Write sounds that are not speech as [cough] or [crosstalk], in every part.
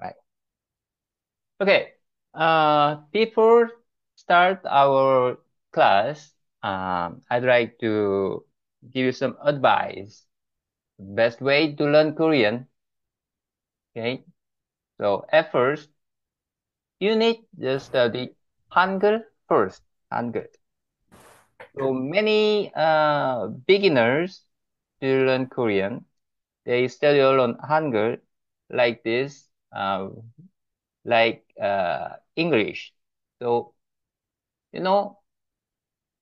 right? Okay. Uh, before start our class, um, I'd like to give you some advice. Best way to learn Korean. Okay. So at first, you need to study Hangul first. Hangul. So many uh, beginners to learn Korean, they study alone Hangul like this, uh, like uh, English. So, you know,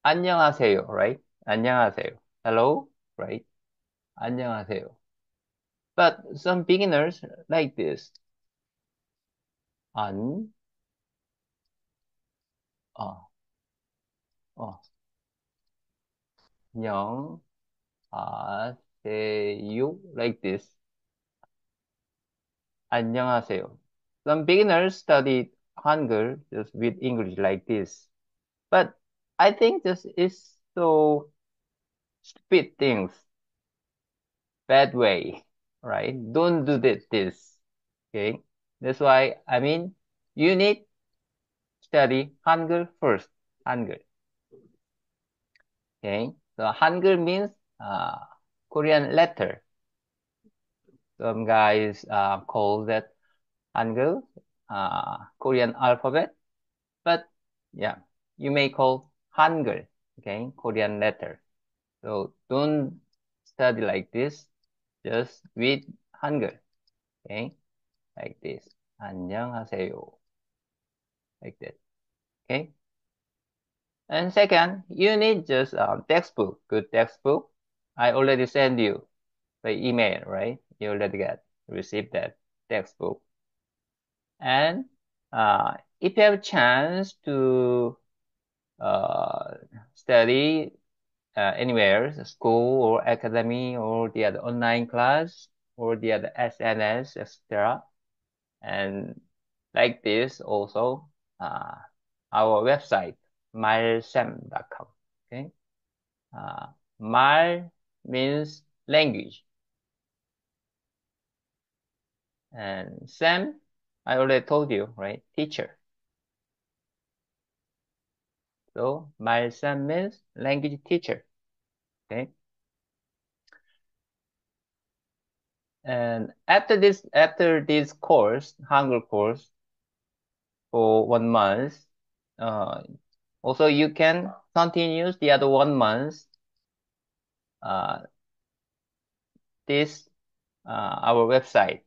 안녕하세요, right? 안녕하세요. Hello, right? 안녕하세요. But some beginners like this. 안, 어, 어, 안녕하세요, like this. 안녕하세요. Some beginners study Hangul just with English like this. But I think this is so stupid things. Bad way, right? Don't do this, this. Okay. That's why, I mean, you need study Hangul first. Hangul. Okay. So Hangul means uh, Korean letter. Some guys uh, call that Hangul, uh, Korean alphabet. But yeah, you may call Hangul, okay, Korean letter. So don't study like this. Just read Hangul, okay, like this. 안녕하세요. Like that, okay. And second, you need just a um, textbook, good textbook. I already sent you by email, right? You already get received that textbook. And uh, if you have a chance to uh, study uh, anywhere, school or academy or the other online class or the other SNS, etc. And like this also, uh, our website, maalsam.com. Okay. Uh, means language. And Sam, I already told you, right? Teacher. So maalsam means language teacher. Okay. And after this, after this course, Hangul course, for one month, uh, also you can continue the other one month. Uh, this uh, our website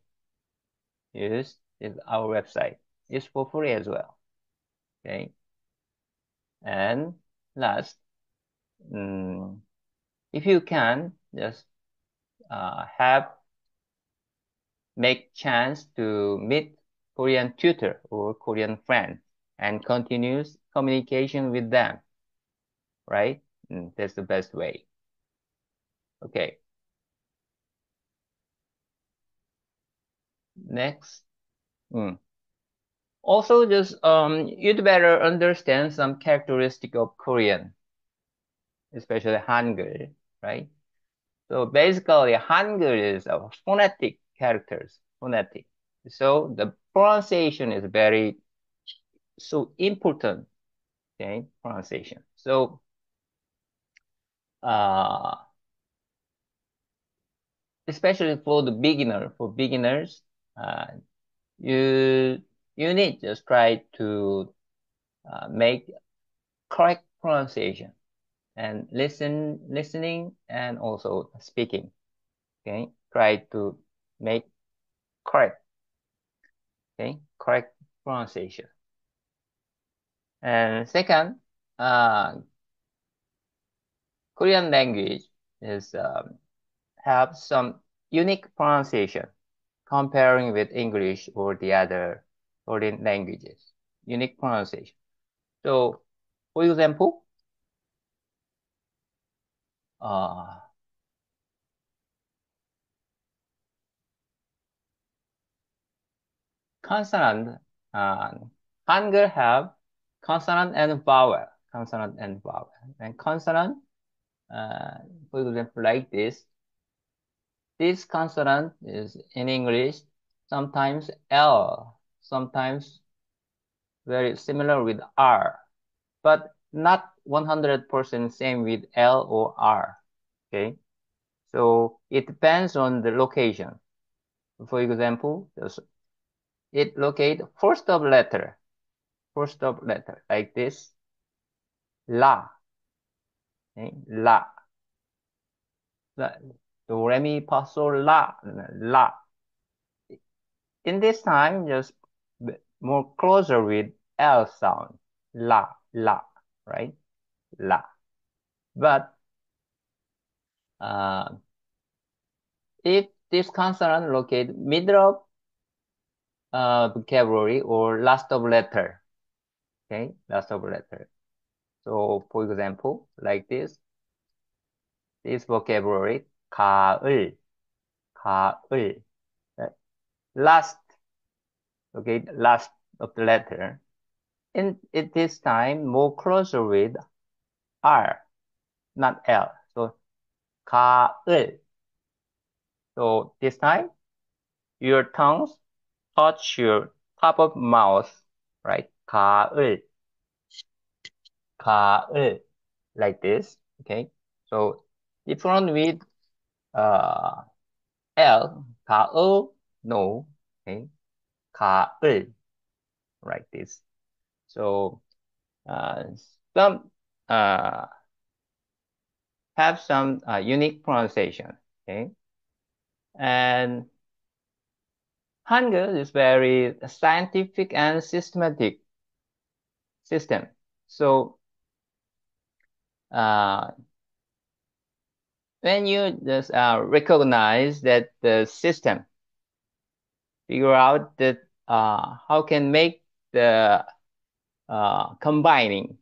is is our website. It's for free as well. Okay. And last, um, if you can, just uh, have make chance to meet Korean tutor or Korean friend and continuous communication with them, right? Mm, that's the best way. Okay. Next. Mm. Also, just um, you'd better understand some characteristic of Korean, especially Hangul, right? So basically, Hangul is a phonetic characters, phonetic. So the pronunciation is very so important. Okay, pronunciation. So uh, especially for the beginner, for beginners, uh, you you need just try to uh, make correct pronunciation and listen listening and also speaking. Okay try to make correct okay correct pronunciation. And second uh, korean language is um, have some unique pronunciation comparing with English or the other foreign languages. Unique pronunciation. So, for example, uh, consonant, uh, Hangul have consonant and vowel, consonant and vowel. And consonant, uh, for example, like this, this consonant is in English sometimes L, sometimes very similar with R, but not 100% same with L or R, okay? So it depends on the location. For example, it locate first of letter, first of letter, like this, La, okay? La. Do, re, mi, fa, sol, la, la. In this time, just more closer with L sound, la, la, right? La. But uh, if this consonant located middle of uh, vocabulary or last of letter, okay, last of letter. So for example, like this, this vocabulary, 가을, 가을, last, okay, last of the letter. And at this time, more closer with R, not L. So, 가을. So this time, your tongues touch your top of mouth, right? 가을. 가을. Like this, okay? So different with uh, L, 가을, no, okay? 가을, like this. So uh, some uh, have some uh, unique pronunciation, okay? And Hangul is very scientific and systematic system. So uh, when you just uh, recognize that the system, figure out that uh, how can make the uh, combining,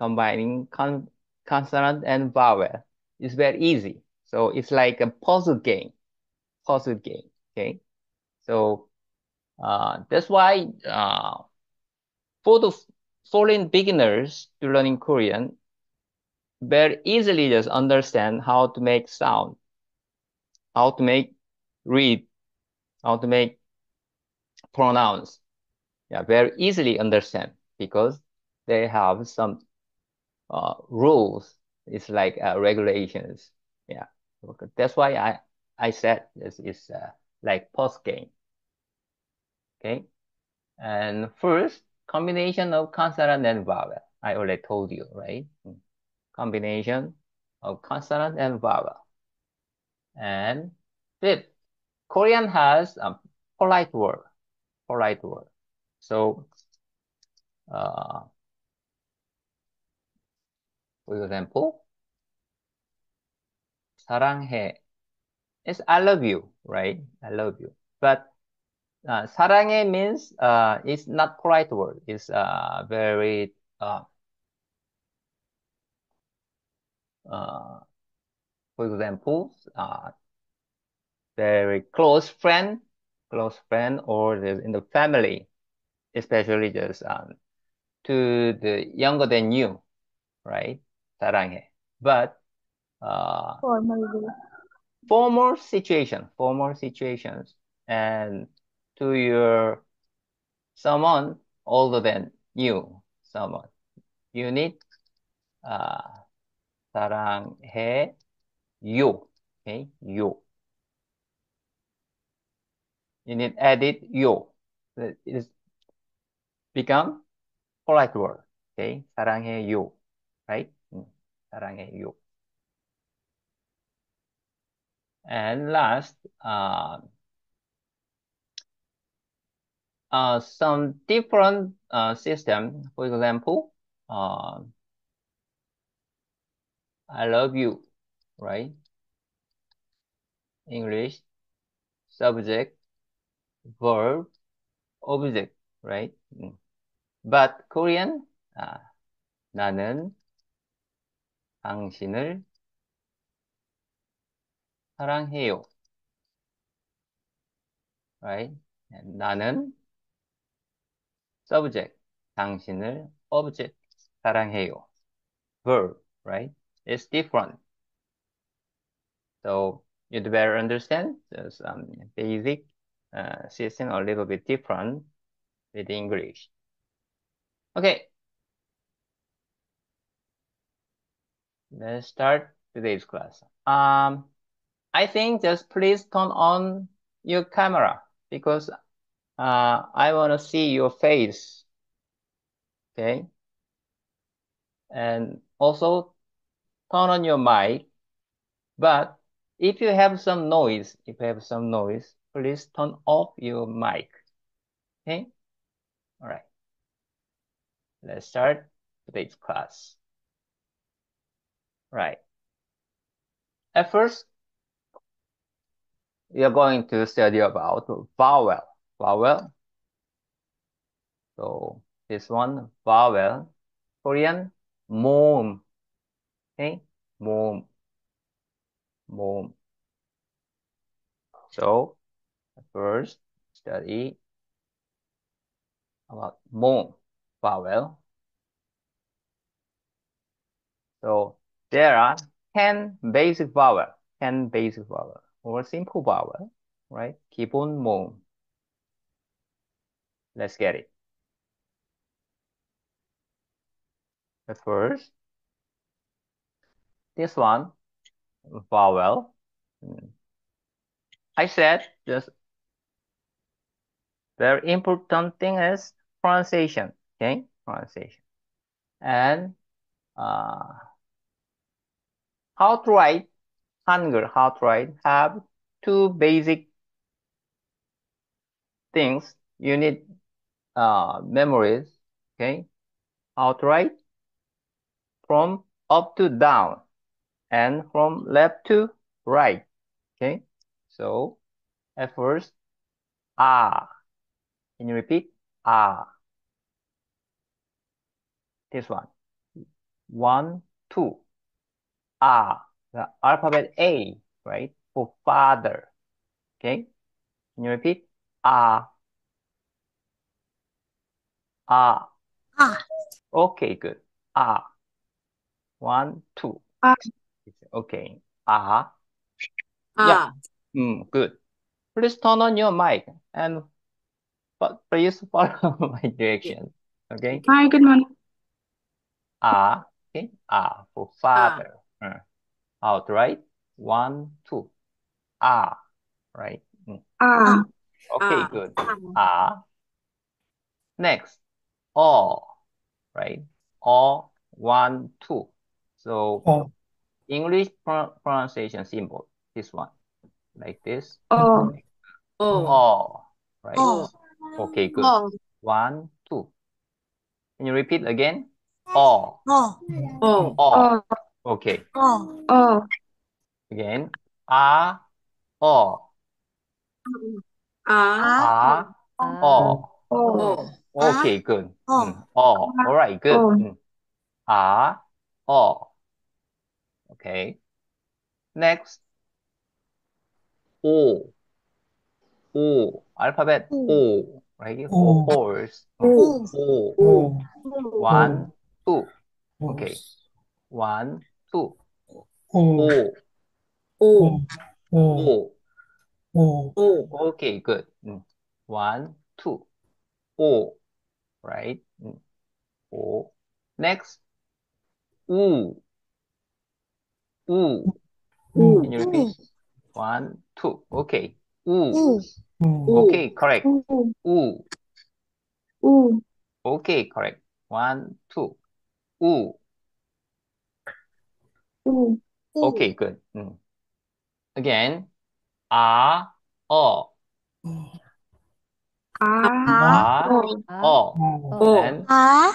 combining con consonant and vowel is very easy. So it's like a puzzle game, puzzle game, okay? So uh, that's why uh, for the foreign beginners to learning Korean, very easily just understand how to make sound, how to make read, how to make pronounce. Yeah, very easily understand because they have some uh, rules. It's like uh, regulations. Yeah, that's why I I said this is uh, like post game. Okay, and first combination of consonant and vowel. I already told you, right? Hmm. Combination of consonant and vowel. And fifth, Korean has a polite word, polite word. So, uh, for example, 사랑해 is I love you, right? I love you. But uh, 사랑해 means uh, it's not polite word. It's uh, very uh, for example, uh, very close friend, close friend, or in the family, especially just um, to the younger than you, right? 사랑해. But uh, formal, formal situation, formal situations, and to your someone older than you, someone. You need uh, 사랑해 you, okay, you. You need edit you. It is become polite word, okay, 사랑해 you, right? 사랑해 you. And last, uh, uh, some different uh, system, for example, uh, I love you, right? English, subject, verb, object, right? But Korean, 아, 나는 당신을 사랑해요. Right? 나는 subject, 당신을 object, 사랑해요. Verb, right? It's different. So you'd better understand some basic uh, system a little bit different with English. Okay. Let's start today's class. Um, I think just please turn on your camera because uh, I want to see your face. Okay. And also turn on your mic. But if you have some noise, if you have some noise, please turn off your mic. Okay. All right. Let's start today's class. Right. At first, we are going to study about vowel. Vowel. So this one, vowel, Korean, moom. Okay, mom, mom. So first study about mom vowel. So there are 10 basic vowel, 10 basic vowel or simple vowel, right? Keep on mom. Let's get it. The first this one, vowel. I said just very important thing is pronunciation, okay? Pronunciation. And uh, how to write Hangul, how to write, have two basic things you need uh, memories, okay? How to write from up to down and from left to right, okay? So at first, ah. Can you repeat? Ah. This one. One, two. Ah. The alphabet A, right? For father. Okay? Can you repeat? Ah. Ah. Ah. Okay, good. Ah. One, two. Ah. Okay. Ah. Ah. Mm, good. Please turn on your mic and but please follow [laughs] my direction. Okay? Hi, good morning. Ah. Okay. Ah for father. Uh, Out, right? One, two. Ah. Right? Mm. Ah. Okay, Ah. good. Ah. Next. Oh. Right? Oh. One, two. So Oh, English pro pronunciation symbol. This one. Like this. Oh. Oh. Oh. Right? Oh. Okay, good. Oh. One, two. Can you repeat again? Oh. oh, Oh. Oh. Okay. oh, Oh. Again. Ah. Oh. Ah. Ah. Oh. Oh. Okay, good. Oh. Mm. Oh. All right, good. Oh. Mm. Ah. Oh. Okay. Next. O. O. Alphabet O. Right? O. For horse. O. O. oh, One, two. oh, Okay. One, two. O. O. O. oh, O. oh, Oh. Okay, good. Mm. One, two. O. Right? Mm. O. Next. U. U. Ooh. Can you repeat? One, two. Okay. U. Okay, correct. Ooh. U. Ooh. Okay, correct. One, two. U. Ooh. Okay, good. Mm. Again. Ah. O. Ah. Ah. Oh. O. oh, And ah,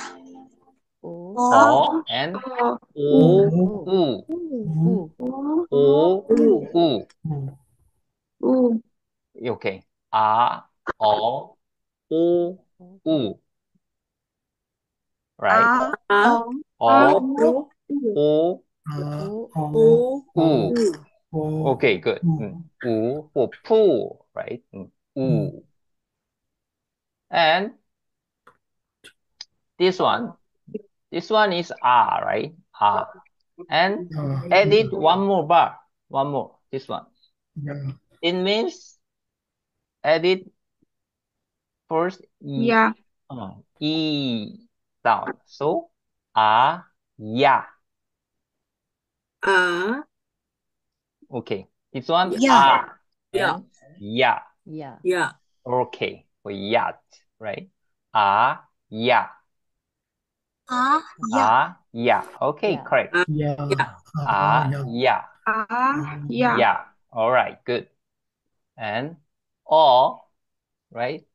오, O and Oh. O. oh, U. 우, Oh. O. U. oh, Ooh. Okay. A, O, O, U. Right? Ah. O, Oh. O, ah, 우, oh, U. oh, Okay, good. Mm. U for pool, right? Mm. U. And this one, this one is R, right? R. And ah, added one more bar, one more, this one. yeah, It means edit first E, Ya. uh, E sound. So, a, ya. A, Okay. This one, Ya. a, yeah. and ya. Yeah. Okay, for yacht, right? A, ya. A, A, ya. Okay, Ya. correct. Yeah. A, Ah, ya. ya. A. Ya. Yeah. All right, good. And o, right?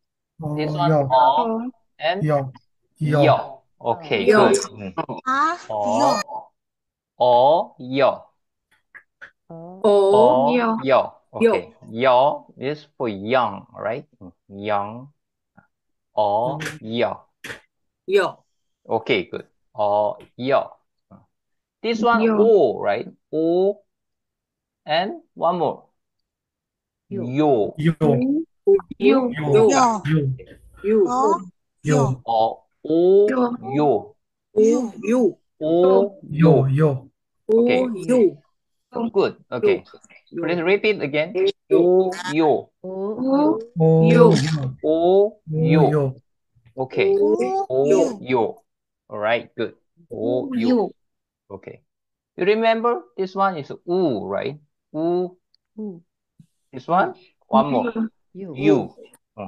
Oh, This one, yo. o, and Yo. Yo. yo. Okay, Yo. good. Mm. A, O, o, yo. O, O, O, Yo. yo. Okay. Yo is for young, right? Young. O, yo. yo, Okay, good. O, yo. This one, Yo. o, right? O, and one more. Yo. Yo. Yo. Yo. Yo. Yo. Yo. you, O, Yo. O, o, Yo. yo. U, you, O, Yo. yo. Yo. Okay. O, you, Good. Okay. you, Please repeat again. Yo. O, yo. O, Oh, Yo. yo. O, Oh, yo. yo. Okay. O, O, yo. All right. Good. O, yo. Yo. Okay. You remember this one is U, right? U. U, This one. One more. U, U. Yo.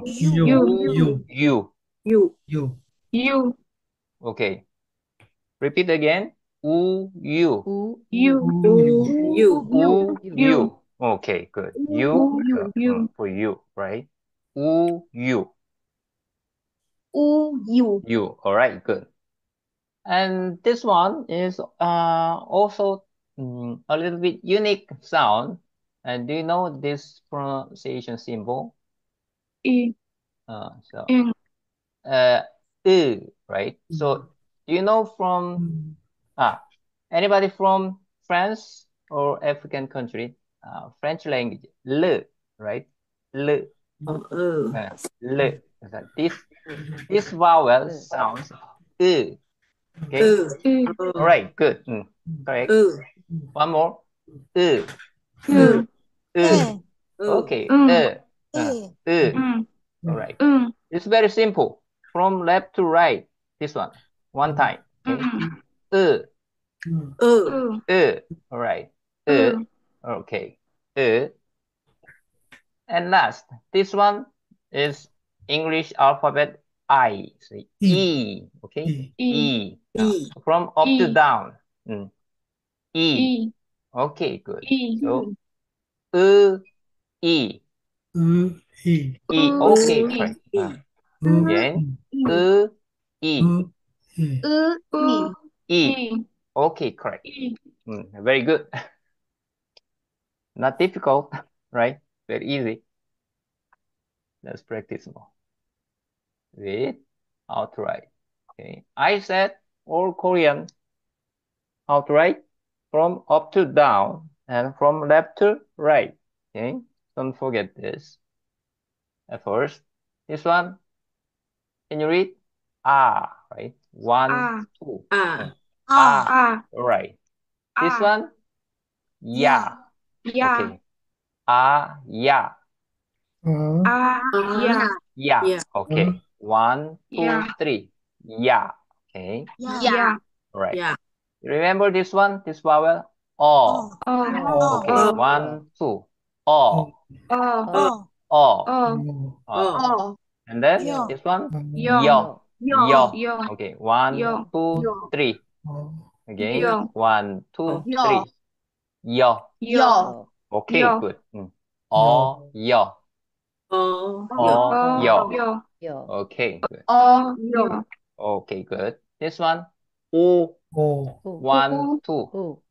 Yo. Yo. U. you, Yo. You. Okay. Repeat again. U, U. U, You. you, you, U, You. U. Okay, good. U, You. uh, You. mm, for you, right? U, U. U, U. You. All right, good. And this one is uh also mm, a little bit unique sound. And do you know this pronunciation symbol? E. Uh, so N. uh, U, right? So do you know from ah anybody from France or African country? Uh, French language, le, right? Le, uh, uh, le. This this vowel sounds u. Okay. uh, E. All right. Good. Mm, correct. uh, One more. U. E. U. E, Okay. Mm. Uh, E, uh. Mm. All right. Mm. It's very simple. From left to right. This one. One time. Okay. Mm. Uh. uh, Uh. Uh. All right. Uh. Uh. Okay. Uh. And last, this one is English alphabet I. So E. Okay. E. E. E, From up to E. down. Mm. E. E. Okay, good. E. So, E. U, E. E. Okay, E. correct. E. Uh, U, again. E. U, E. U. E. E. Okay, correct. E. Mm, very good. Not difficult, [laughs] right? Very easy. Let's practice more. With outright. Okay. I said all Korean outright from up to down and from left to right. Okay. Don't forget this. At first, this one. Can you read? Ah, right? One, Ah. two. A, Ah. Ah. All right. This Ah. one, yeah. Yeah. Okay. Ah, yeah. Uh, Ah. Yeah. Yeah. Yeah. Okay. One, two, Yeah. three. Yeah. Okay. Yeah. Yeah. All right. yeah, Remember this one, this vowel? Oh. O, Oh. Okay. Oh. One, two. Oh. Oh. O, Oh. Oh. O, Oh. O, And then Yo. this one? Yo. Yo. Yo. Yo. Yo. Okay. One, Yo. two, Yo. three. O, Again. Yo. One, two, Yo. three. Yo. Yo. Yo. Okay. Yo. Good. Mm. Oh. Yo. O, Oh. Oh. Yo. Yo. Yo, Okay. Good. Oh. Yo. Okay. Good. This one? O. O, O, One, two. O,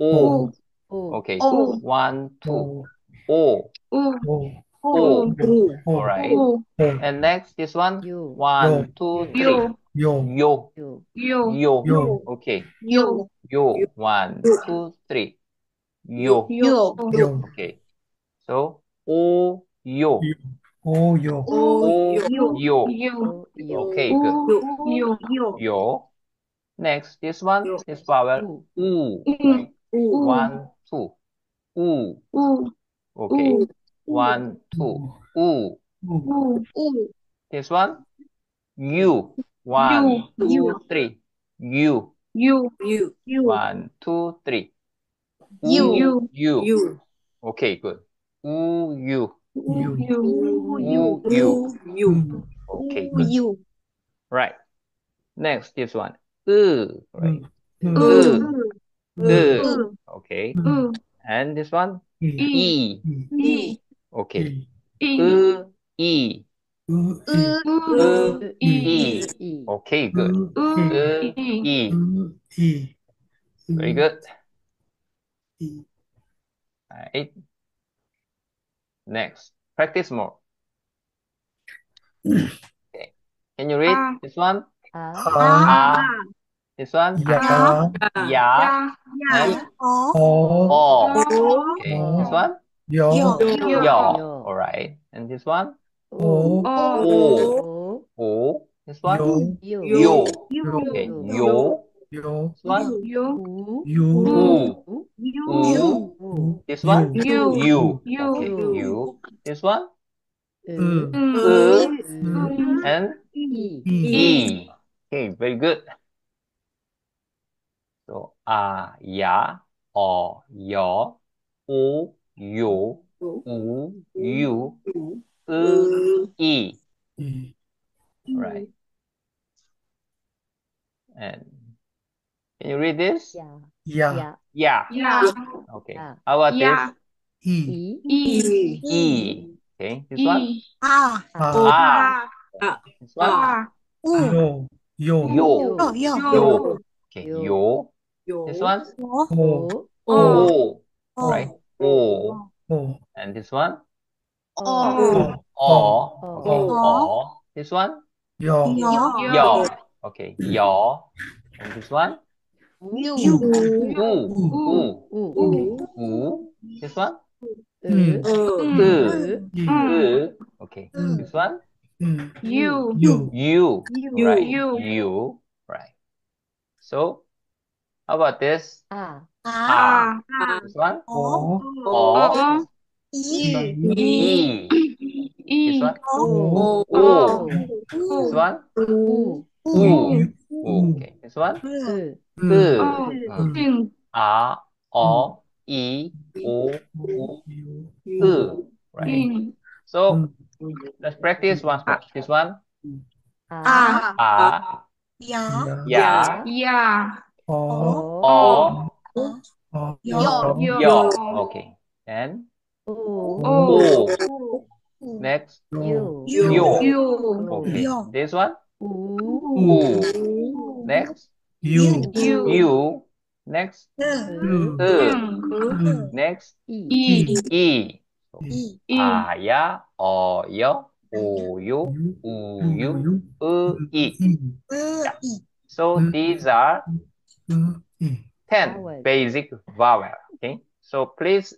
O. O, Okay. O. One, two. O, O. O. O, O. U, O, All right. O. O, And next, this one? Yo, One, two, three. Yo. Yo, Yo. Yo, Yo. Yo. Yo. Okay. Yo. Yo. Yo. One, Yo. two, three. Yo. Yo. Yo, Okay. So, O. Yo. O, Yo, O. Yo. Yo. Yo. O, Yo, Okay. Good. Yo. Yo, Yo. Next, this one, Yo. this vowel, U, U, right? U, One, two, U. U. Okay. One, two, U. U. U. This one, U. One, U. two, U. three. U. U. U. U. One, two, three. U. U. U. U. Okay, good. U. U. U. You. You. U. U. Okay, good. U. Right. Next, this one. U. Right. U. U. U. U. Okay. U. And this one, E. E. Okay. U. E. E. Okay, good. E. Very good. Right. Next, practice more. Okay. [clears throat] Can you read Ah. this one? A. A. Ah. This one? Ya. Yeah. Ya. And O. O. oh. O. Okay. O. This one? Yo. Yo. Yo. Yeah. Yo. All right. And this one? O. O. O. O. O. This one? Yo. Yo. Yo. Okay. Yo. Yo. Yo. This one? Yo. U. You. U. U. U. U. This one? You. U. You. Okay. U. This one? U. Mm. U. Mm. And E. E. Okay. Very good. So, a, ya, o, yo, o, yo, u, u, u, e. E. Right. And can you read this? Yeah. Yeah. Yeah. Yeah. Ya. Okay. Yeah. How about Ya. E. E. E. this? E. Okay. This one? E. A. A. Ah. This one? A. U. Yo. Yo. Yo. Yo. Yo. Yo. Okay. Yo. Yo. Yo. This one? O. O. O. O. O. Right. O. O. And this one? O. O. O. O. Okay. O. O. This one? Yo. Yo. Yo. Okay. Yo. And this one? U. U. U. U. This one? U. E. U. Okay. Mm. This one? E. U. You. U. U. Right. U. U. Right. So, how about this? A. A. Ah. This one? O. O. O. E. E. This one? O. O. U. This one? Okay. This one? E. U. U. O. Mm. Ing. A. O. E. O. U. U. Right. Ing. So, let's practice once more. This one? Ya. Ya. Ya. Yo. Yo. Yo. Okay. And. Next. Okay. Yo. This one? U. U. Next. U. U. U. Next. U. U. U. Next. E. E. E. E. E. A, ya, o, yo, u, yu, u, yu, u, i. E. E. So these are U. E. 10 basic vowel. Okay. So please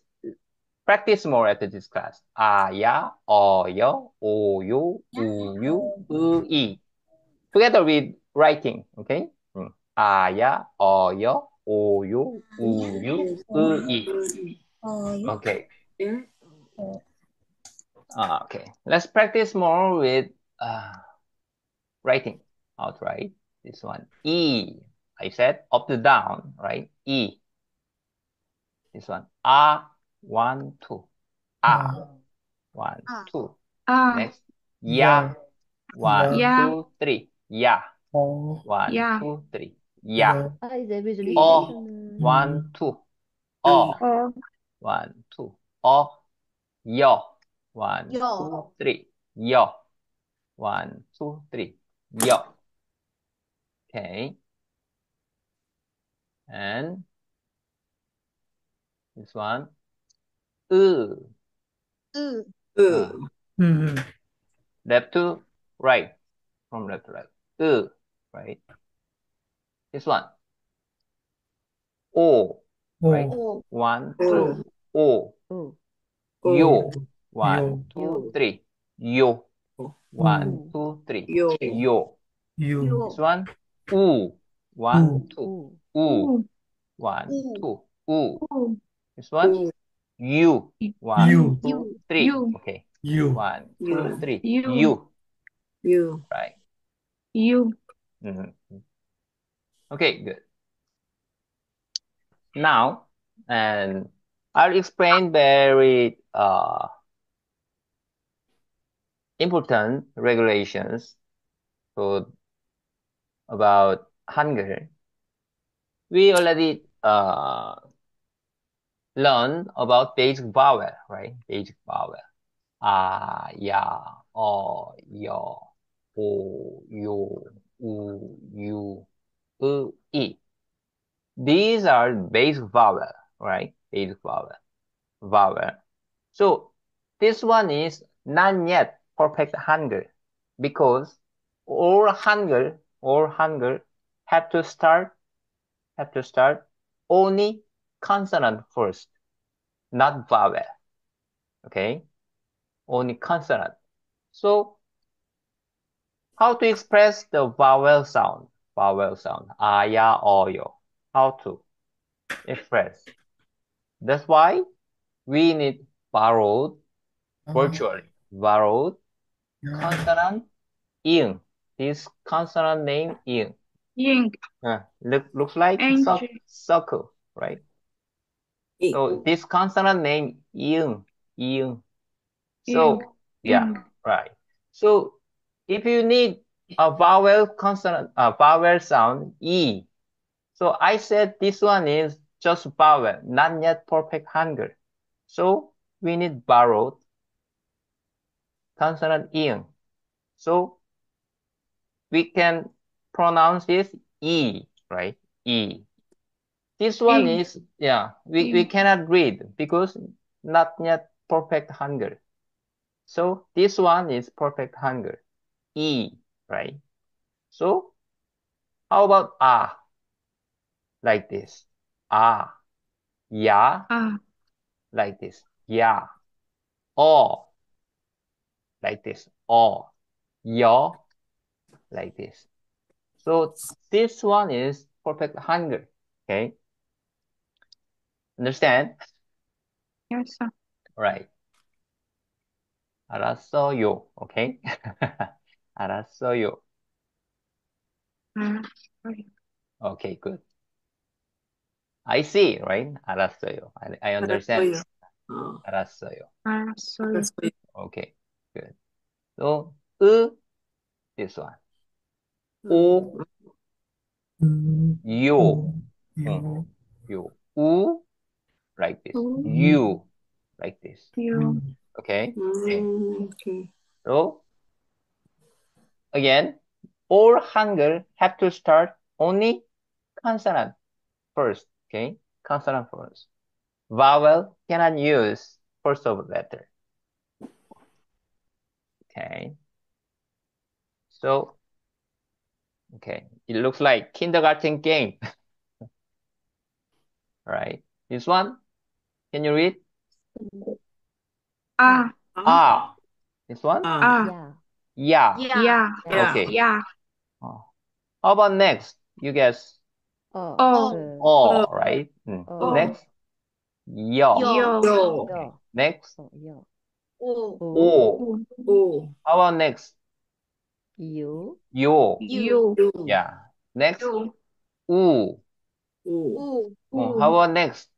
practice more at this class. A, ya, o, yo, u, yu, u, yu, u, i. Together with writing. Okay. A, ya, o, yo, u, yu, u, yu, u, i. O. Yo. Okay. Ah, okay. Let's practice more with uh, writing. How to write this one? E. I said up to down, right? E. This one. A. One, two. A. One, Ah. two. A. Next. Ya. One, Ya. two, three. Ya. One, Ya. two, three. Yeah. Oh, one, two. Oh, one, two. Oh, yo. One, two, three. Yo. One, two, three. Yo. Okay. And this one. Ooh. Ooh. Ooh. Mm -hmm. Left to right. From left to right. Two. Right. This one. O. Right. O. O. One, O. two. O. 우. O. Yo. One, Yo. two, three. Yo. One, two, three. Yo. Yo. U. This one. U. One, two. U. U. One, two. U. U. This one. U. U. One, U. two, three. U. Okay. U. One, two, U. three. U. You, U. right? U. Mhm. Okay, good. Now, and I'll explain very uh, important regulations so about Hangul. We already uh, learned about basic vowel, right? Basic vowel. Ah, ya, o, yo, o, yo, u, you, u, i. These are basic vowel, right? Basic vowel. Vowel. So this one is not yet perfect Hangul because all Hangul, all Hangul have to start, have to start only consonant first, not vowel. Okay? Only consonant. So how to express the vowel sound? Vowel sound. Ah, ya, o, yo. How to express? That's why we need borrowed Uh, virtually. Borrowed yeah. consonant ing. This consonant name ing. Ying. Uh, look, looks like Ing. circle, right? I. So this consonant name ing, ing. So yeah, right. So if you need a vowel consonant, a vowel sound e. So I said this one is just vowel, not yet perfect Hangul. So we need borrowed consonant ing. So we can pronounce this e, right? E. This one Ing. is, yeah, we, we cannot read because not yet perfect Hangul. So this one is perfect Hangul. E, right? So how about ah? Like this. Ah. Ya. Ah. Like this. Ya. Oh. Like this. Oh. Yo. Like this. So this one is perfect Hangul. Okay. Understand? Yes, sir. Right. 알았어요. Okay. [laughs] 알았어요. Ah. sorry. Okay, good. I see, right? 알았어요. I, I understand. 알았어요. 어, 알았어요. 알았어요. 알았어요. Okay, good. So, 으, this one. 오, Mm, 요, U. 요. 우, like this. 우. you, like this. You. Mm, Okay? Okay. 음, 오케이. So, again, all Hangul have to start only consonant first. Okay? Consonant first. Vowel cannot use first of letter. Okay. So, okay. It looks like kindergarten game. [laughs] Right. This one, can you read? Ah. Ah. This one? Ah. Yeah. Yeah. Yeah. 야. Okay. Yeah. Oh. How about next? You guess. Oh. Oh. Uh, Oh, right? Mm. Oh. Next. Yo. Yo. 요, Yo. Next. Oh, yo. 오, O. U. 오, How about next? You. Yo. You. 요, Yeah. Next. You. U. 오, 오, Oh, U. how about next?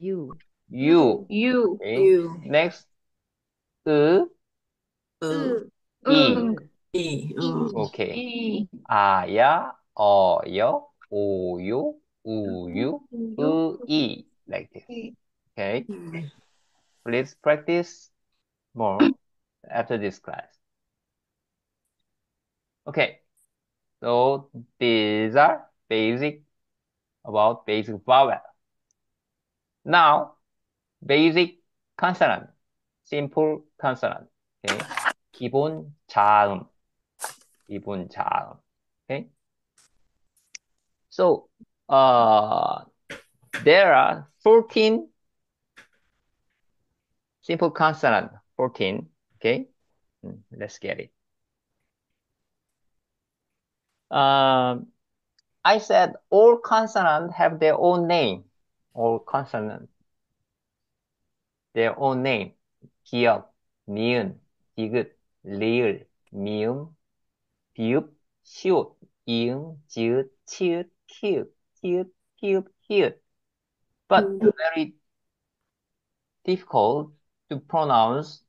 You. You. You. Okay. 유, Next. 으. 어, 으, 이. 응. 이, 어, Okay. 이. 아야, 어여, 오요, 우유, 으이. Like this. Okay. 음, Please practice more after this class. Okay. So these are basic about basic vowel. Now, basic consonant, simple consonant. Okay. 기본 자음, 기본 자음. Okay. So, uh, there are 14 simple consonant, 14. Okay. Mm, Let's get it. Um, I said all consonants have their own name. All consonants, their own name. 기억, 니은, 디귿, 리을, 미음, 비읍, 시옷, 이응, 지읒, 치읒, 키읔, 티읕, 피읍, 히읗. But very difficult to pronounce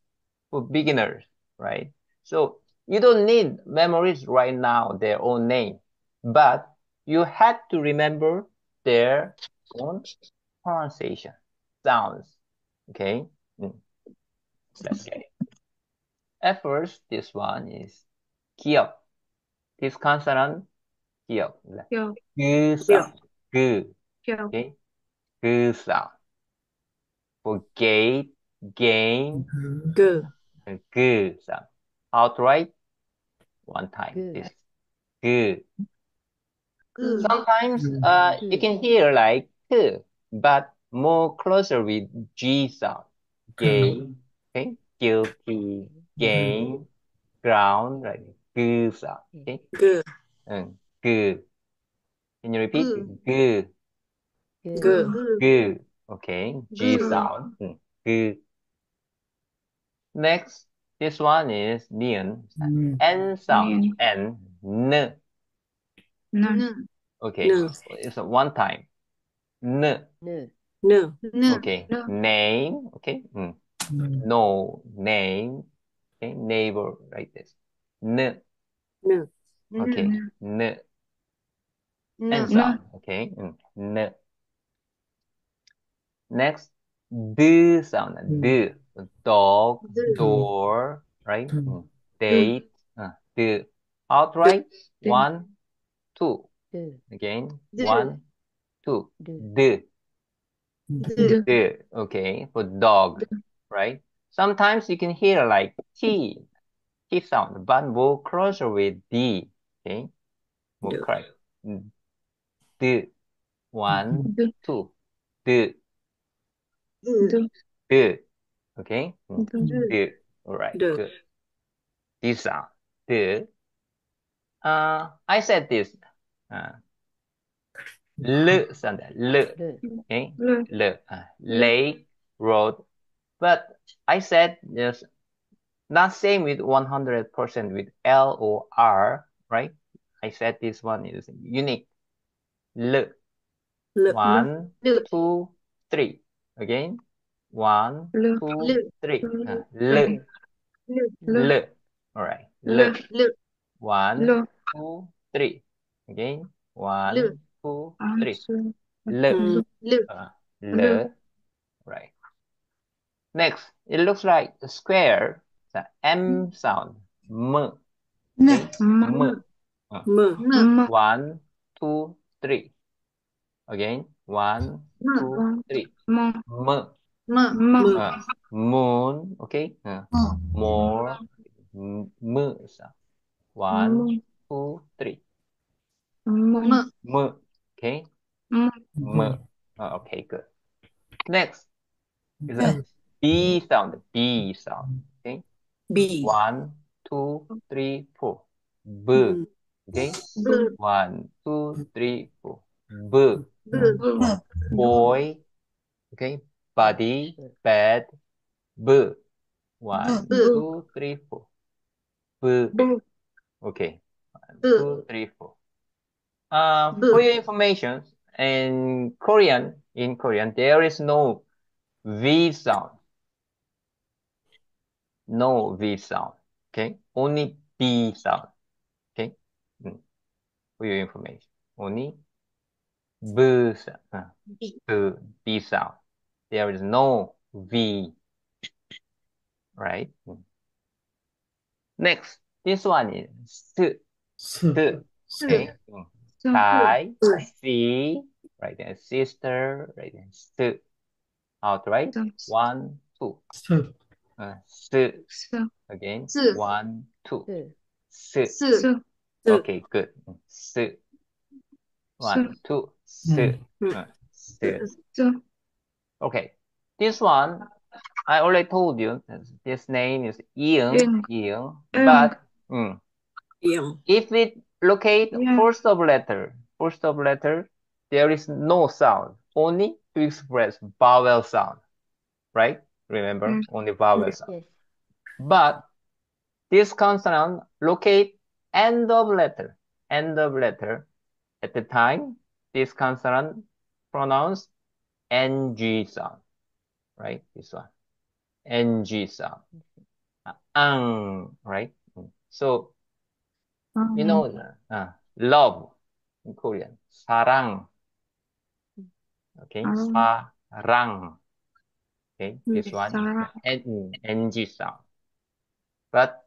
for beginners, right? So you don't need memories right now, their own name, but you had to remember their own pronunciation, sounds, okay? Mm. Let's get it. At first, this one is 기역. This consonant, 기역. 기억, 그 sound, 그, 기억, okay? 그 sound. For gate, game, 그, 그, 그 sound. Outright, one time. 그. This 그. 그, Sometimes 그. uh, you 그. can hear like 그, but more closer with G sound. Game, okay? guilty mm-hmm. gain ground right sound. Mm. Okay? Good. Um good. Can you repeat? Good. Good. Good. Okay. G sound. Mm. Good. Next this one is neon. N sound. N. N. N. Okay. It's a one time. N. N. N. Okay. Name. Okay. um. Mm. No name. Okay, neighbor like this. N. No. Okay. N. N. And okay. Mm. N. Next, d sound. D. Dog, door, right? Mm. Date, uh. Outright, one, two. Again, one, two. D. D. Okay, for dog right? Sometimes you can hear like T, T sound, but we'll close with D, okay? More D, one, D. two, D, D, D, okay? D, all right, D. good. Sound, D. Uh, I said this. Uh, L sound, L, okay? L, uh, lake, road, but I said just not same with 100% with L or R, right? I said this one is unique. L. One, two, three. Again. One, two, three. Uh, L. L. All right. L. One, two, three. Again. One, two, three. Uh, L. L. Right. Next, it looks like a square, the M sound, M. Okay? M. Uh, M. One, two, three. Again, one, two, three. M. Uh, moon, okay? Uh, more, M. sound. One, two, three. M. Okay? M. Uh, okay, good. Next is that. B sound, B sound. Okay. B. One, two, three, four. B. Okay. B. One, two, three, four. B. B. Boy. Okay. Body, bed, B. One, two, three, four. B. Okay. One, two, three, four. Uh, for your information, in Korean, in Korean, there is no V sound no V sound, okay? Only B sound, okay? Mm. For your information, only B sound, uh, B. B sound. There is no V, right? Mm. Next, this one is S, S, okay? Mm. C, right then sister, right then S, out, right? One, two. Uh, Again. Si. One, two. Okay, good. Si. One, two. Okay. This one, I already told you, this name is Ying. Ying. But mm. if we locate first of letter, first of letter, there is no sound, only to express vowel sound, right? remember, mm. only vowels. Yes, yes. But this consonant locate end of letter, end of letter. At the time, this consonant pronounced ng sound, right? This one, ng sound, uh, ang, right? Mm. So, you know, uh, love in Korean, sarang. Mm. Okay, um. sarang. Okay, this one and ng sound. But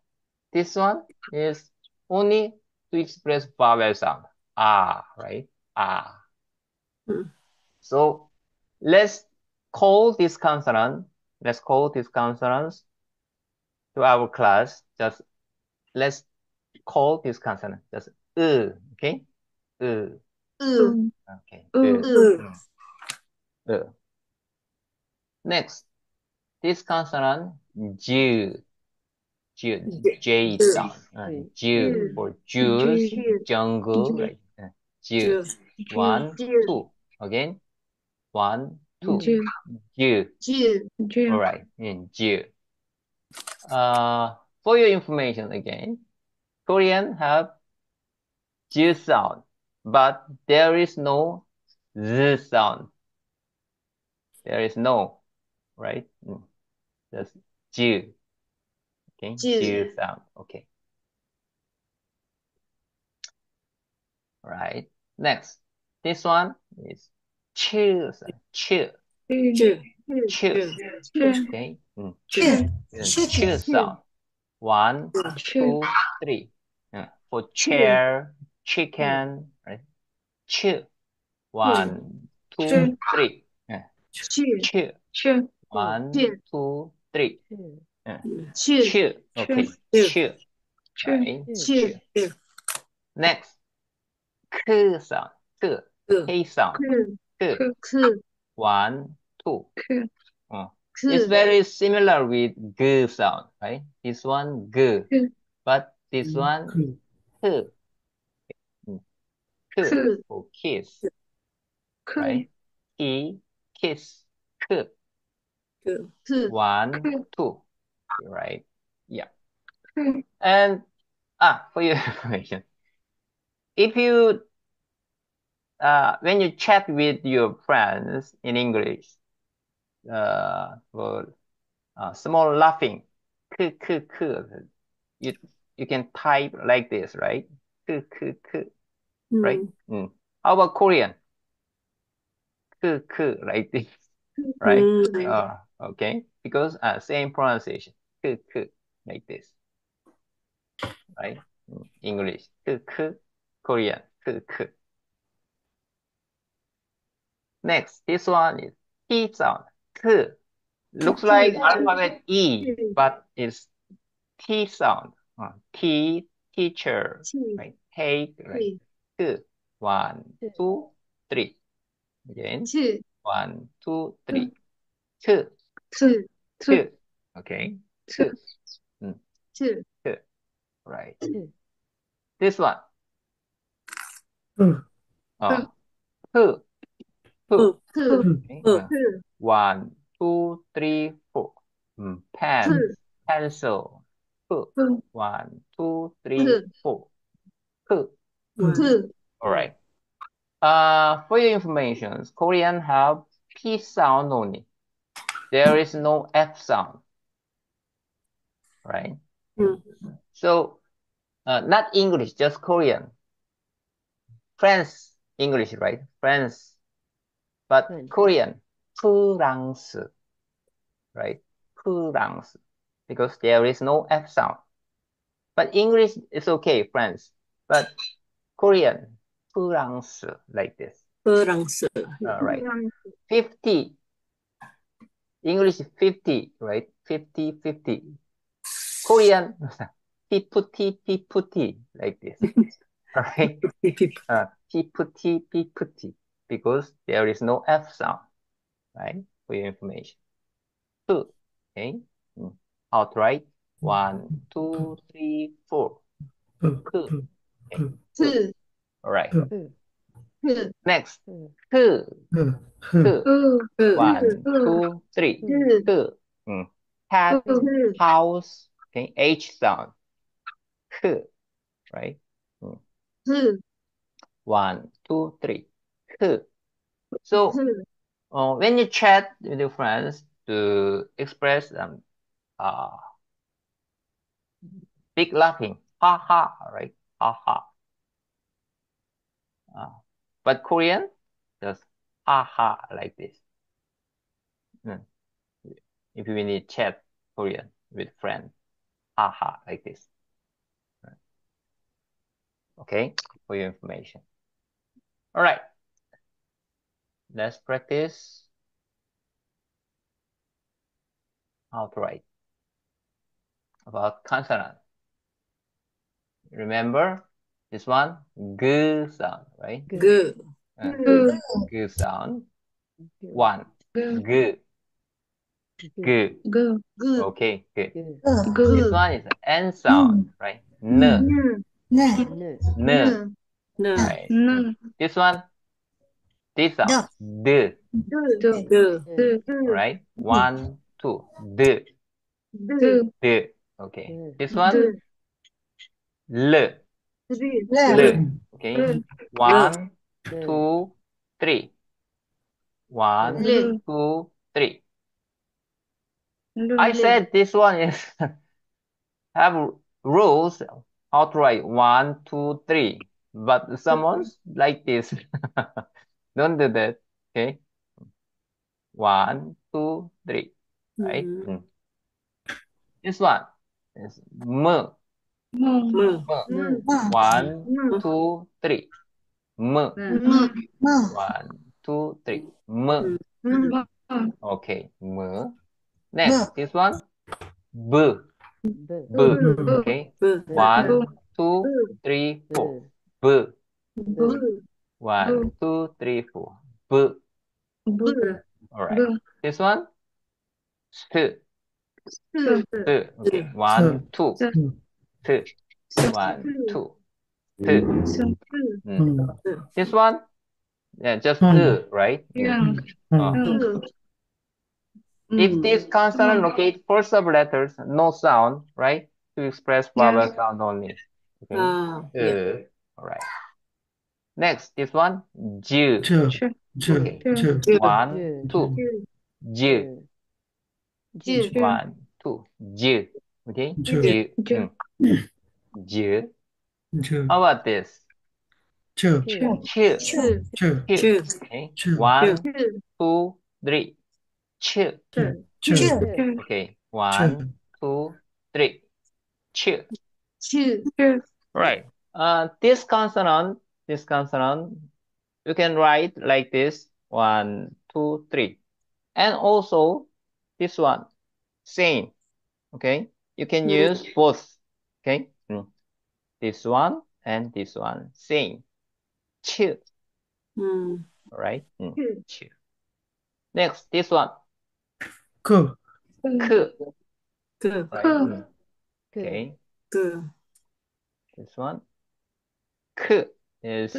this one is only to express vowel sound. Ah, right? Ah. Mm. So let's call this consonant. Let's call this consonants to our class. Just let's call this consonant. Just uh, okay? Uh. Uh. Okay. Uh. Uh. Uh. Next, this consonant, ju, j, J sound. Uh, Jew. Or juice, jungle, right? Uh, One, two. Again, one, two. ju. Ju, All right, in ju. Uh, for your information again, Korean have J sound, but there is no Z sound. There is no right? That's Ju. Okay, Ju sound. Okay. Right. Next, this one is chew sound. Chew. Chew. Chew. Okay. Chew. Chew sound. One, two, three. Yeah. For chair, chicken, right? Chew. One, two, three. Chew. Chew. Chew. One, two, three. Chew. Chew. Okay. Chew. Chew. Chew. Next. K sound. K. K sound. K. k. One, two. K. Mm. It's very similar with G sound, right? This one G, but this one K. K for kiss, right? E kiss. K two. One, two. Right. Yeah. And ah, for your [laughs] information, if you uh, when you chat with your friends in English, uh, for uh, small laughing, you you can type like this, right? Right? Mm. How about Korean? K like this, right? Mm. Uh, okay, because uh, same pronunciation, k k like this, right? English, k k, Korean, k k. Next, this one is T sound, k. Looks like alphabet E, but it's T sound. Uh, T, teacher, 칠 right? Take, right? K. One, two, three. Again, 칠 one, two, three two, two. Okay, two. Two. Two. two. Right. Two. This one. Who. Oh. Who. Who. Who. Who. One, two, three, four. Mm. Pen. Two. Pencil. Who. One, two, three, two. four. Who. Who. All right. Uh, for your information, Korean have P sound only There is no F sound. Right? 음. So, uh, not English, just Korean. French English, right? French. But French. Korean, 프랑스. Right? 프랑스. Because there is no F sound. But English is okay, French. But Korean, 프랑스, like this. 프랑스. All right. 랑, 50. English 50, right? 50, 50. Korean [laughs] 50, 50, like this. [laughs] All right? 50, uh, 50, 50, because there is no F sound, right? For your information. Two, okay? Hmm. Outright. One, two, three, four. Two. Okay. All right. Next. Who. Who. One, two, three. Who. Mm. House. Okay. H sound. Who. Right? Mm. One, two, three. Who. So uh, when you chat with your friends to express um, uh, big laughing, ha ha, right? Ha ha. Uh, but Korean just ha ha like this. Mm. If you need chat Korean with friend, ha ha like this. Okay, for your information. All right. Let's practice how to write about consonant. Remember this one, g sound, right? G. G. Uh, sound. One, g. G. G. Okay, good. This one is n sound, right? N. N. N. Right. This one, this sound, d. D. Right? One, two, d. D. Okay. This one, l. Le. Okay. One, two, three. One, two, three. I said this one is [laughs] have rules how to write one, two, three. But someone's like this. [laughs] Don't do that. Okay. One, two, three. Right? Mm -hmm. This one is M. M. M. One, two, three. M. One, two, three. M. Okay. M. Next, this one. B. B. Okay. One, two, three, four. B. One, two, three, four. B. All right. This one. S. S. Okay. One, two two, one, two, two. Mm. Hmm. This one? Yeah, just hmm. two, right? Yeah. Hmm. If this consonant locates first of letters, no sound, right? To express vowel sound only. Okay. All right. Next, this one, ju. Ju. Okay. Two. Ju. One, two. Ju. Okay. Ju. Mm. J. J. How about this? Two. Two. Two. Two. Two. Two. Okay. Two. One, two, three. Two. Two. Okay. One, two, three. Two. Two. Right. Uh, this consonant, this consonant, you can write like this. One, two, three. And also this one, same. Okay. You can use both. Okay, mm. this one and this one, same. Chew. Mm. All right, mm. chew. Next, this one. Ku. Ku. Ku. Right. Ku. Okay. Ku. This one. Ku is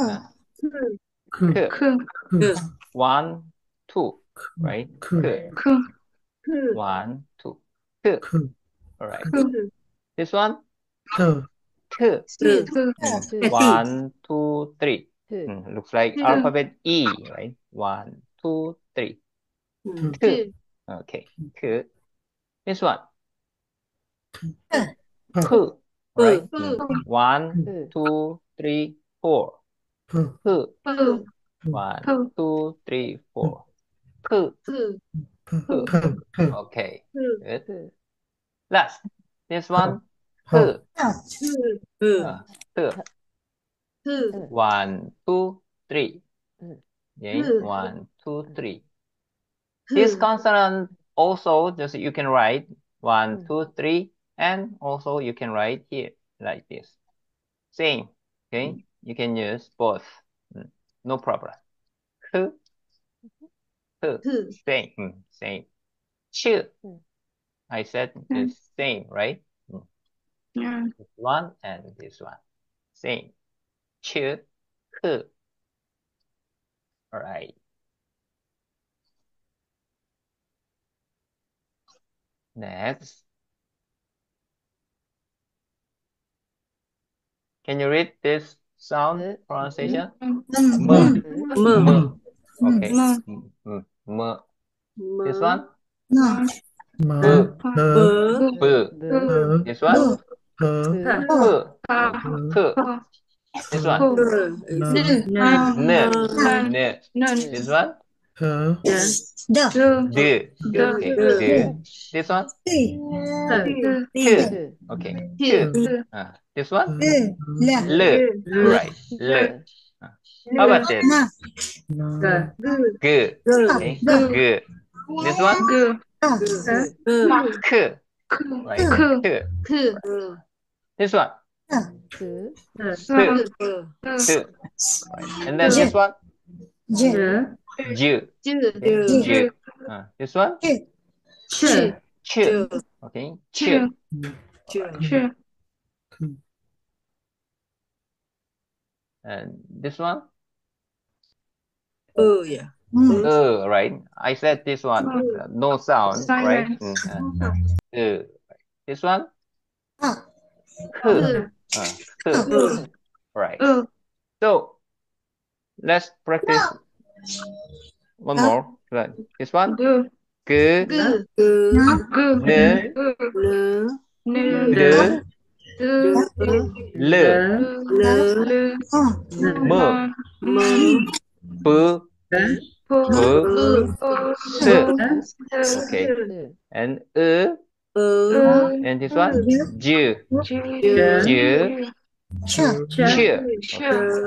uh, ku. Ku. Ku. Ku. One, two, right? Ku. Ku. One, two. Ku. All right. This one? Two. Two. Two. two. One, two, three. Two. Mm, looks like two. alphabet E, right? One, two, three. Two. two. Okay. Two. This one? Two. Two. Right? Mm. One, two, three, four. Two. Two. One, two, three, four. Two. Two. Okay. Good. Last. This one? Two, two, two, two. One, two, three. One, two, three. This consonant also just you can write one, two, three, and also you can write here like this. Same. Okay, you can use both. No problem. Two, two, same, same. Two. I said the same, right? Yeah. This one and this one. Same. Chu, ku. All right. Next. Can you read this sound pronunciation? M. M. M. Okay. M. M. M. This one? M. B. B. This one? This one. Ne. Ne. This one. Do. Do. Okay. Do. This one. Do. Okay. Do. Uh, this one. Le. Right. Le. How about this? G. Okay. G. This one. K. K. K. K. This one. Su. Su. Su. And then this one. Ju. Ju. Ju. Uh, this one. Chu. Chu. Okay. Chu. Chu. And this one. Oh yeah. Mm. Uh, right. I said this one. Uh, no sound, Silence. right? Mm. Uh, uh, this one? Uh. Who. Uh. Right. So let's practice one more. Right. This one. G. G. N. N. L. L. M. M. B. B. S. Okay. And E E. 으, And this one? G. 지, G. Ch. 치,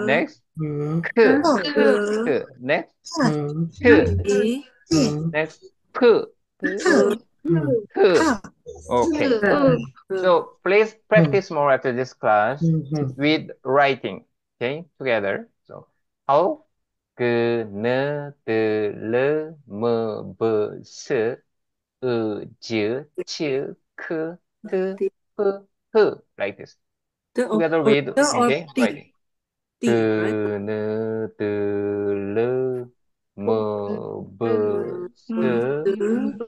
Next. 더, K. 크, K. Next. 더, K. E. Next. P. 그, K. Okay. 으, So please practice more after this class 더, with writing. Okay, together. So how? 그, 느, 드, 르, 무, 브, 스, 으, 즈, 치, 크, 트, 프, 흐. Like this. The or, Together with, the or okay, T. writing. T, 그, right? 느, 드, 르, 무, 브, 스, 드,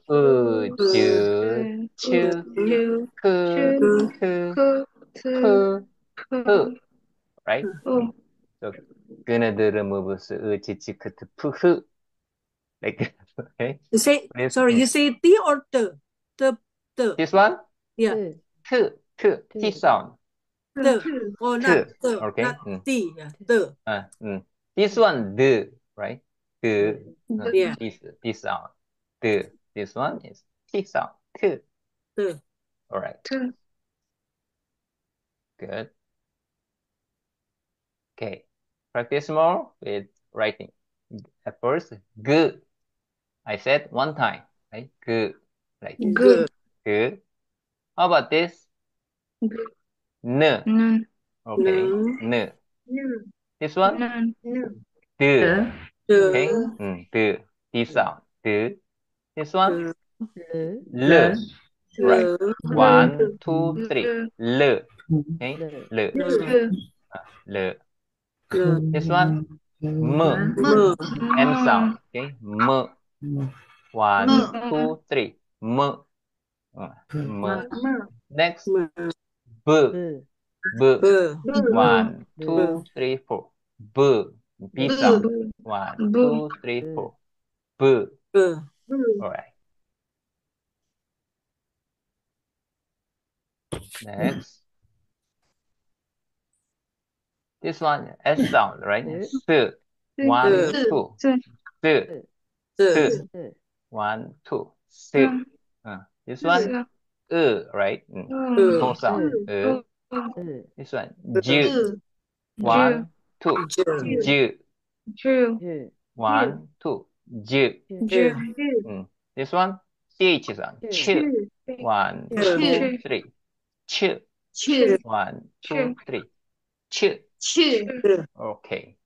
으, 즈, 음, 치, 치, 크, 크, 크, 트, 흐, 크, 흐. Right? 으, So, 그네들은 무브스 으치치크 트 푸 흐 like. [laughs] Okay. You say, Please. sorry, you say T or T? T, T. This one Yeah. 네. T T T sound. T. Oh, not T. Okay. Not Mm. T. Yeah. T. Uh, mm. This one D, right. The uh, Yeah. this this sound. The this one is T sound. T. T. All right. 트, Good. Okay. Practice more with writing. At first, good. I said one time, right? Good. like Good. Good. How about this? Good. N. Okay. N. N. This one? N. D. D. Okay. Mm, D. D sound. D. This one? L. L. Right. One, two, three. L. Okay. L. L. This one? M. M sound. Okay. M. One, two, three. M. M. Next. B. B. One, two, three, four. B. B sound. One, two, three, four. B. All right. Next. This one S sound, right? S. One, two. Two two. two. Uh, this one, uh, right? Mm. Long sound. Uh. This one, ju. One, two. Ju. One, two. Ju. Mm. This one, ch sound. Ch. One, two, three. Ch. Ch. One, two, three. Ch. Okay.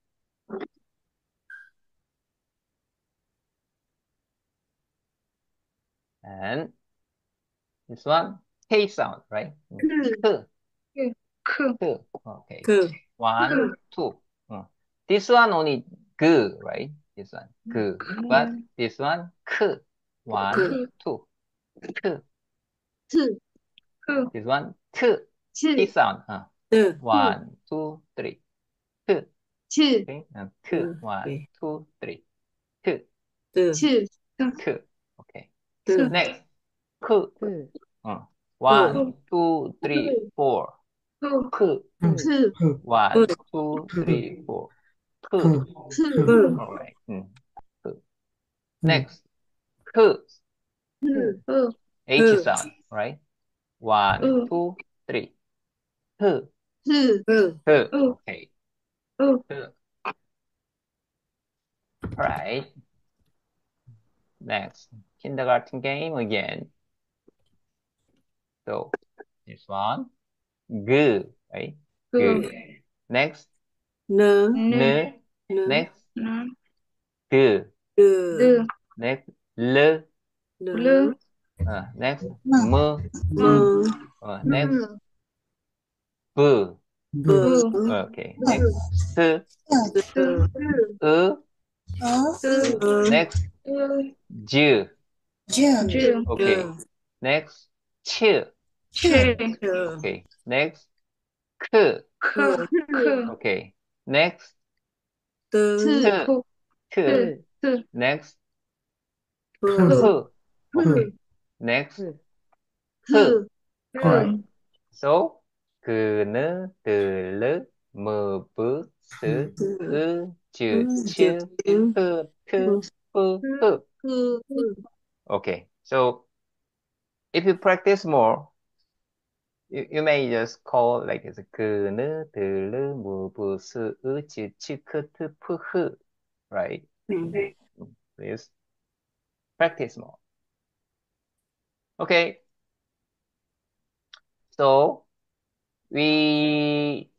This one, K sound, right? K. K. K. Okay. K. One, two. This one only G, right? This one, G. But this one, K. One, two. This one, T. T sound, huh? One, two, three. T. Two, Okay, Two. One, two, three. T. Two Okay. Next. く、く、うん。one, two, three, four. く、く、く、one, two, three, four. く、く、alright. うん。く。next. く、く、h sound, right? one, two, three. く、く、く、okay. く。Right. Next, kindergarten game again. So this one, g, right? G. Next, n, n. Next, d. Next, l. L. Uh, next, m. M. Uh, next, b. B. Okay. Next, s. E. Next, j. J. Okay. Next, ch. 치, 르, Okay. Next. 크. 크, 크, Okay. Next. 뜨, 트, 트. 크, 트. 트, Next. 부, 크. 크, Next. 크, 크. 크, So, 그느, 들르, 무, 부, 스, 으, 즈, 치, 크, 트, 푸, 흐. 크, 크. Okay. So, if you practice more, you, you may just call like this. 그느, 들르, 무, 부, 스, 으, 즈, 치, 크, 트, 푸, 흐. Right? Please practice more. Okay. So we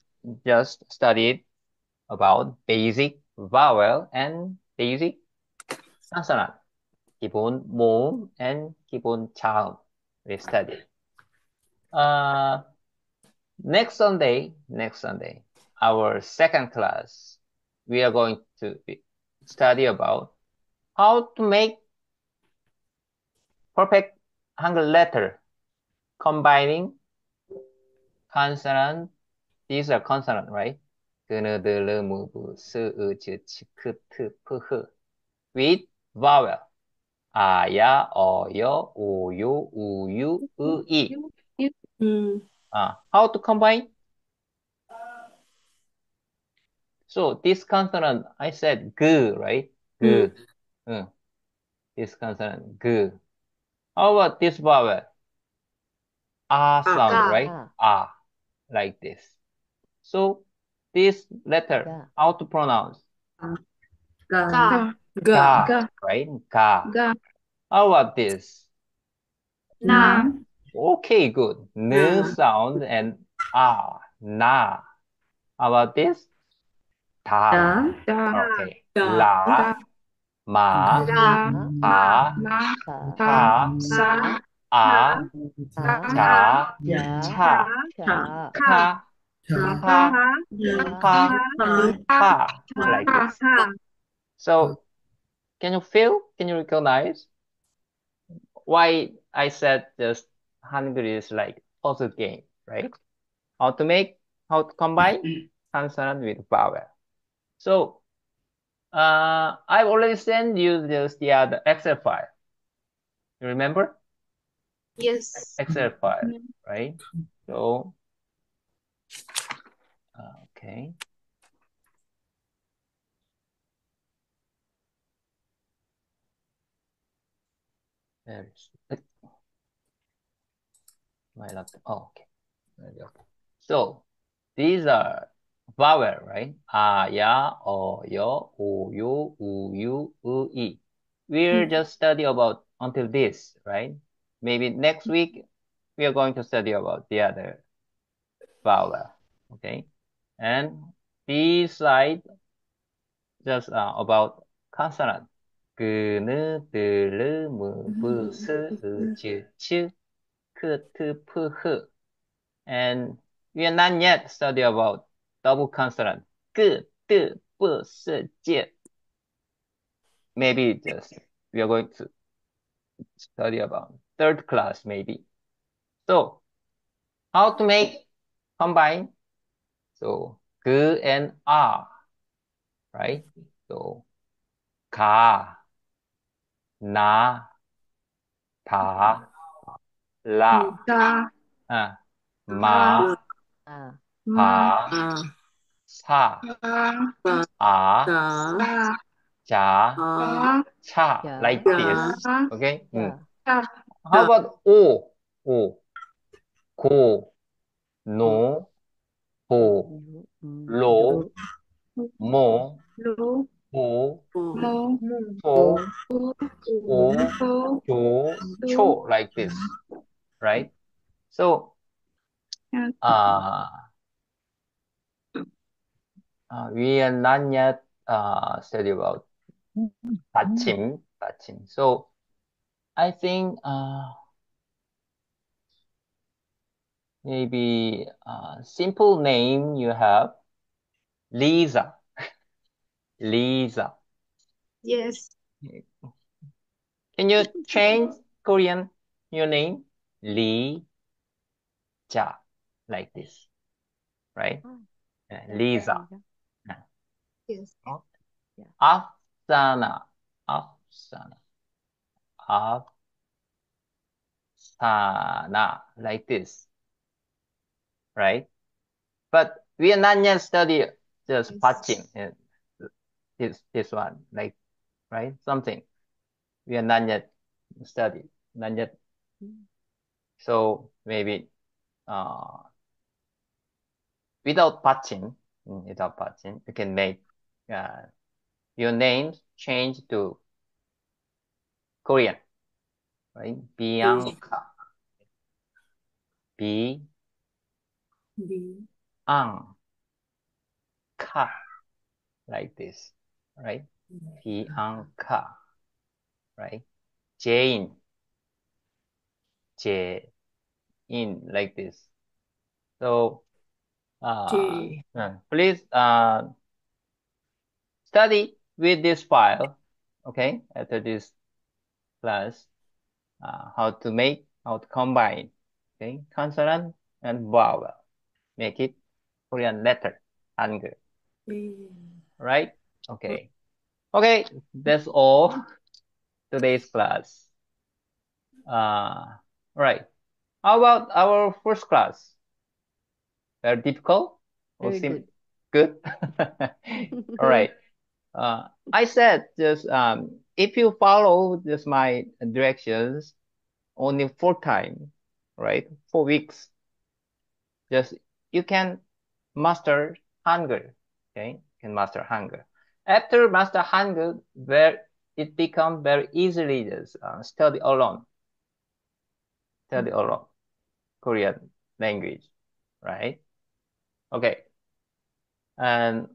just studied about basic vowel and basic consonant. 기본 모음 and 기본 자음. We studied. Uh, next Sunday, next Sunday, our second class, we are going to be- study about how to make perfect Hangul letter combining consonant. These are consonant, right? 그느, 들르, 무, 부, 스, 으, 즈, 치, 크, 트, 푸, 흐. With vowel. 아야, 어여, 오요, 우유, 으, 이. Mm. Uh, how to combine? So this consonant, I said g, right? G. Mm. Mm. This consonant, g. How about this vowel? Ah sound, ah, right? Ah. ah, like this. So this letter, ga. how to pronounce? Ga. Ga. Ga. ga. Right? Ga. Ga. How about this? Na. Okay, good. N sound and ah, na. How about this? Ta. Da. Okay. Da. La. Ma. Da. A. Ta. Sa. A. Ta. Cha. Ka. Ka. Ha. Ha. Like this. So, can you feel? Can you recognize? Why I said just Hangul is like also game, right? How to make, how to combine consonant with vowel. So, uh, I've already sent you just the other Excel file. You remember? Yes. Excel file, Mm. right? So, uh, okay. There is it. My laptop. Oh, okay. There we go. So, these are vowel, right? 아, 야, 어, 여, 오, 요, 우, 유, 으, 이. We'll just study about until this, right? Maybe next week we are going to study about the other vowel, okay? And this slide just uh, about [laughs] consonant. 그느, 들르, 무, 부, 스, 으, 즈, 치, 크, 트, 푸, 흐. And we are not yet study about double consonant. 그, 뜨, 뿌, 스, 지. Maybe just we are going to study about third class maybe. So, how to make combine So g and a, right? So ga, na, ta, la, Da. uh, ma, à, pa, à, sa, Da. a, cả, ja, à, Da. cha, like this. Da. Okay? dạ, Mm. How about o? O. Go, no, ho, ừ, lo, mo, Lu. ho, phổ, Mo. so, Fu. o, Fu. jo, cho, like this, right? So, Yeah. uh, uh, we are not yet uh, study about 받침, 받침. So, I think uh, maybe uh, simple name you have Lisa. [laughs] Lisa. Yes. Can you [laughs] change Korean your name? Lee Ja, like this, right? Ah. Yeah, Lisa. Yes. Afsana, Afsana, Afsana, like this, right? But we are not yet study just Yes. 받침 this this one, like right? Something we are not yet study, not yet. So maybe uh without 받침, mm, without 받침, you can make uh, your name change to Korean, right? Bianca, B bí, Ang Ka, like this, right? Bianca, right? Jane, J in like this. So, uh, uh, please uh, study with this file, okay? After this class, uh, how to make, how to combine, okay? Consonant and vowel. Make it Korean letter, Hangul, right? Okay. Okay, that's all today's class. Uh, right. How about our first class? Very difficult or very sim good. good? [laughs] All right. Uh, I said just um, if you follow just my directions only four times, right? Four weeks, just you can master Hangul. Okay, you can master Hangul. After master Hangul, where it become very easily just uh, study alone. Study alone Korean language, right? Okay. And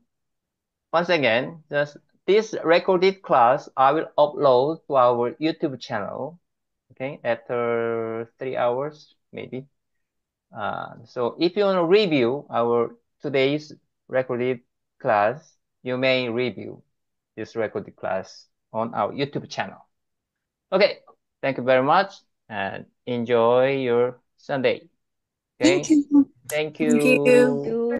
once again, just this recorded class I will upload to our YouTube channel. Okay, after three hours maybe. Uh, so if you want to review our today's recorded class, you may review this recorded class on our YouTube channel. Okay, thank you very much and enjoy your Sunday. Okay, Thank you. thank Thank you. you.